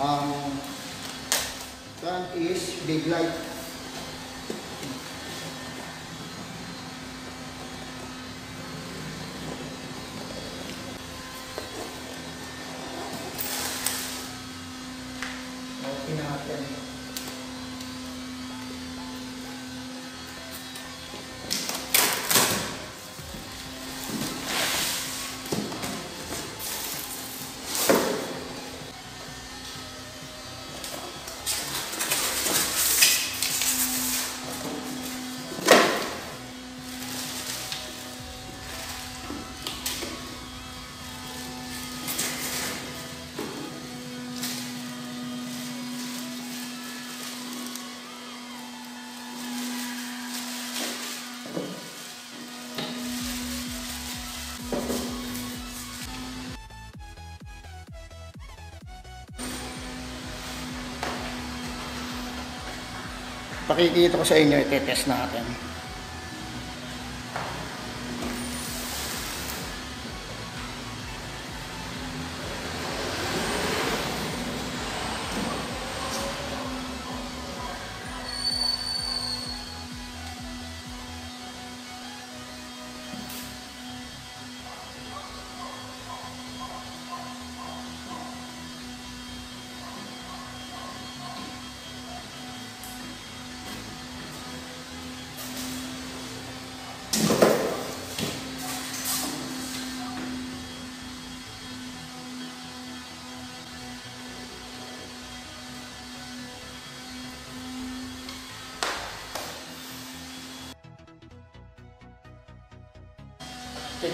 Um, Front is big light. Pakikita ko sa inyo, itetest natin.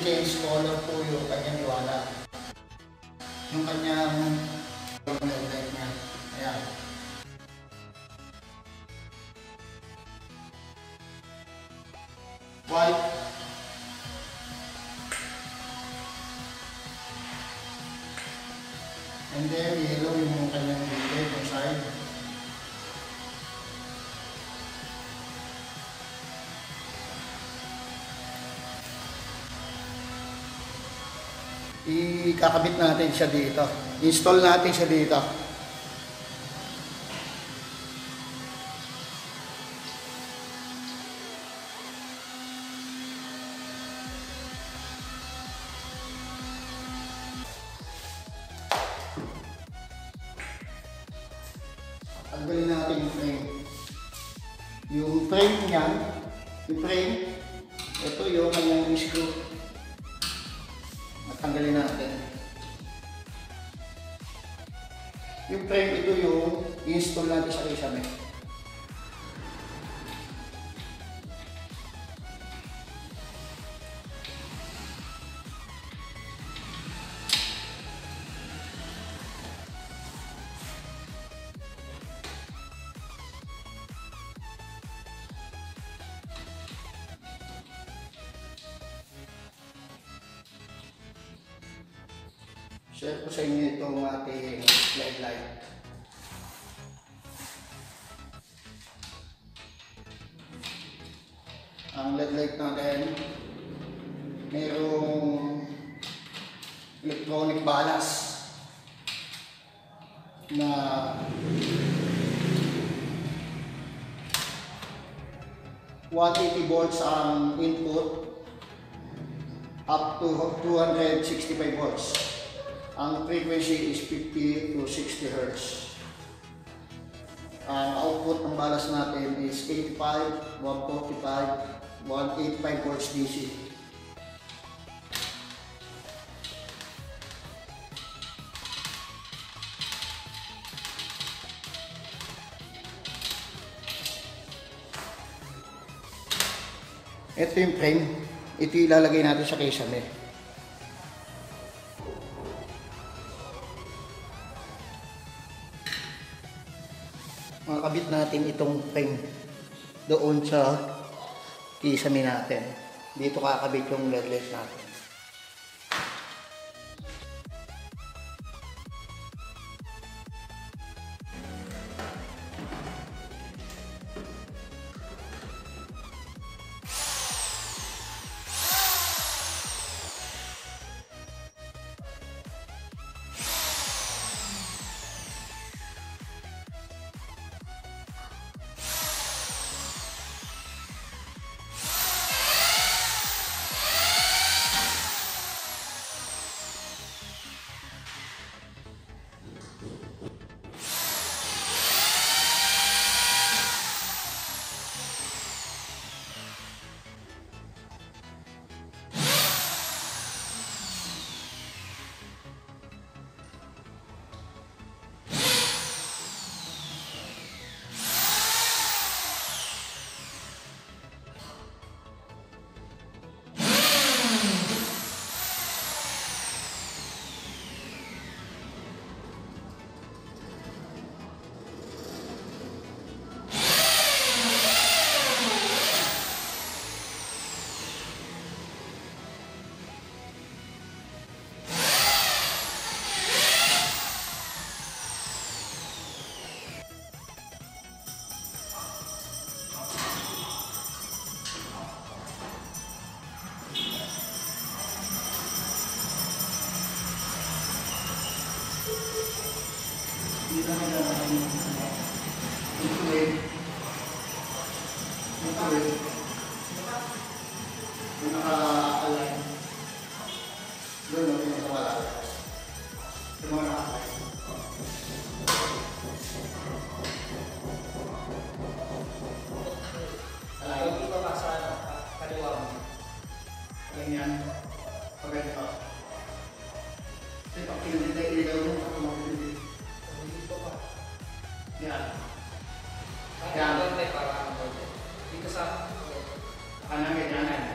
Change color po yung kanyang liwanag. Yung kanyang light niya. Ayan. Ikakabit natin siya dito. Install natin siya dito. Tanggalin natin yung frame. Yung frame niya, yung frame, install natin sa kisame. Share ko sa inyo itong ating LED light. Ang LED light natin, mayroong electronic ballast na one eighty volts ang input up to 265 volts. Ang frequency is 50 to 60 Hz. Ang output ng balas natin is 85, 145, 185 volts DC. Ito yung frame. Ito ilalagay natin sa kisame. makakabit natin itong frame doon sa kisame natin. Dito kakabit yung LED light natin ganyan, pag ganito. Kasi pag pinagin na ilaw mo, ako magbibig. Dito pa. Yan. Yan. Dito sa... Kanang ganyanan.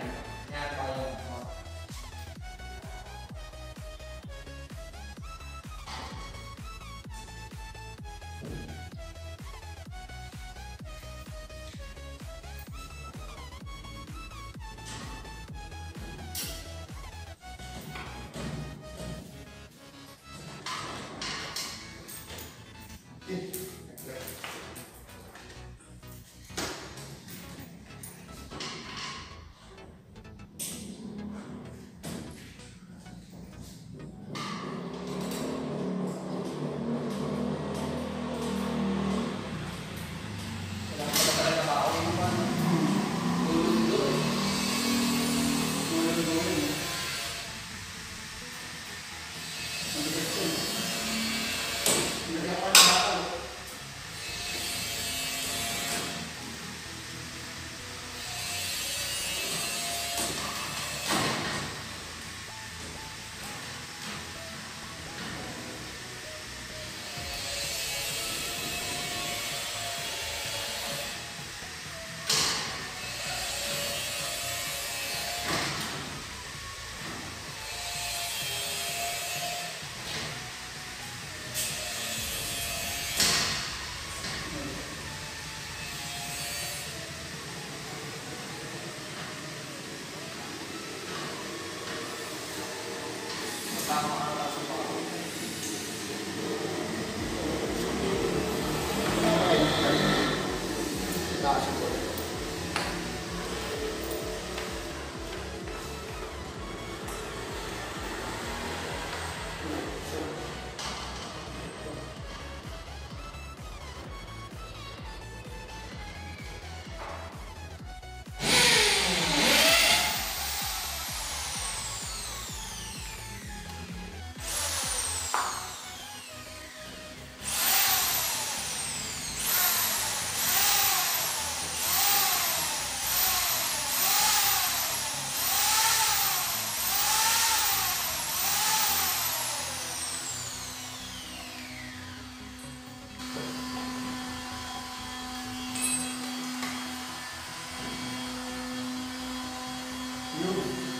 you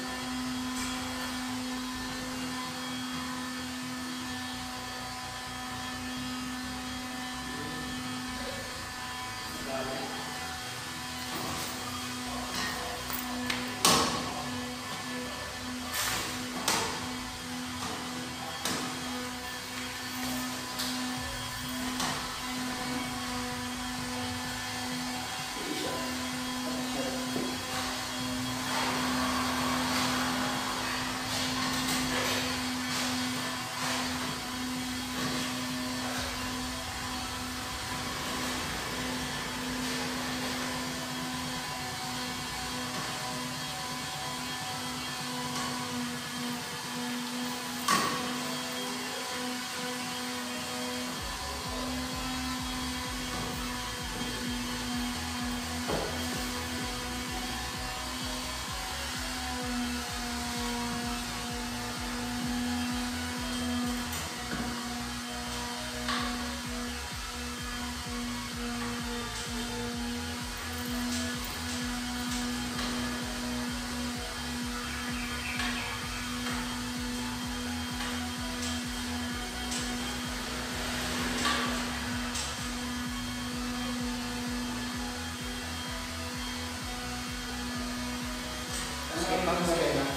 Magdalena.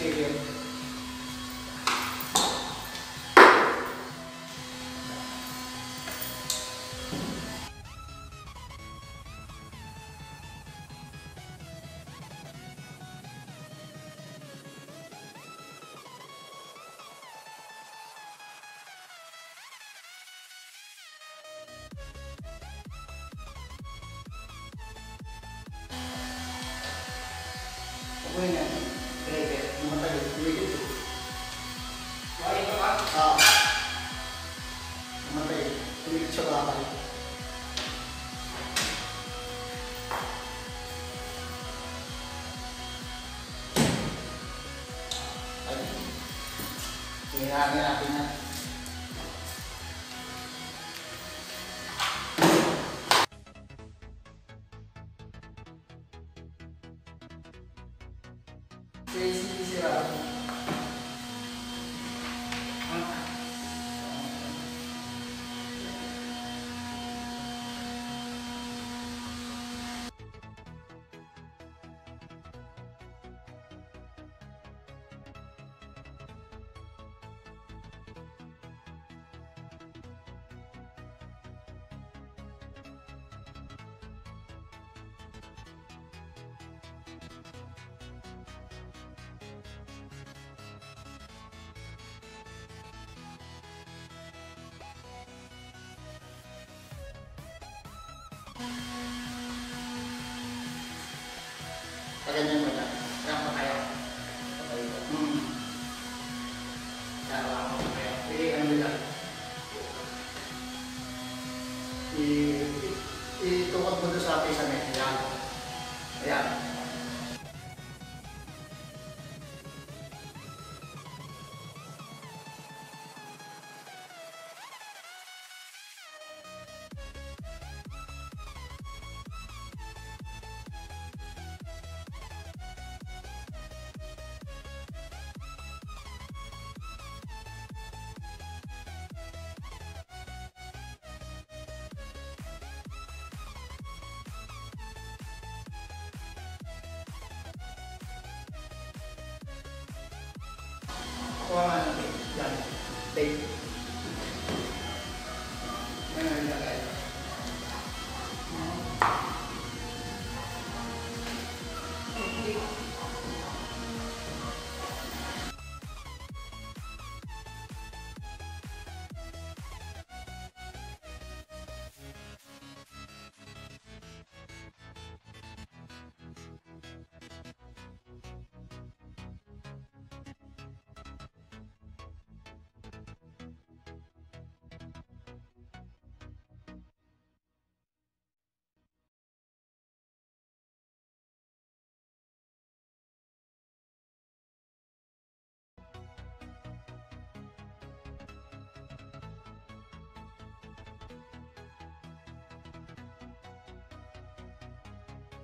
Stadium. Lagi natin na. Pagamento Kuha nga ng tape. Yan. Tape. Ngayon, nagay.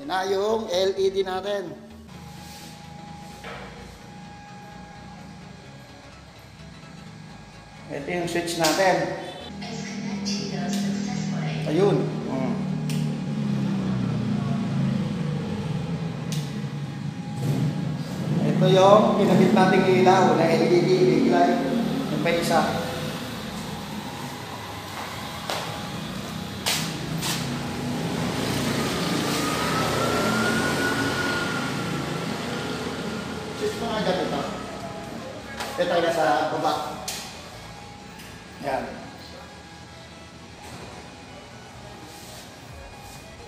Yan na yung LED natin. Ito yung switch natin. Ayun. Mm. Ito yung pinabit nating ilaw na LED big light. Yung pa isa. Switch mo nga ganito. Ito tayo sa baba. Yan.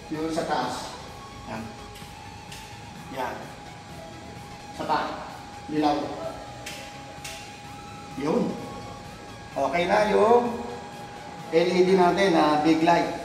Yung sa taas. Yan. Yan. Sa taas. Lilaw. Yun. Okay na yung LED natin na big light.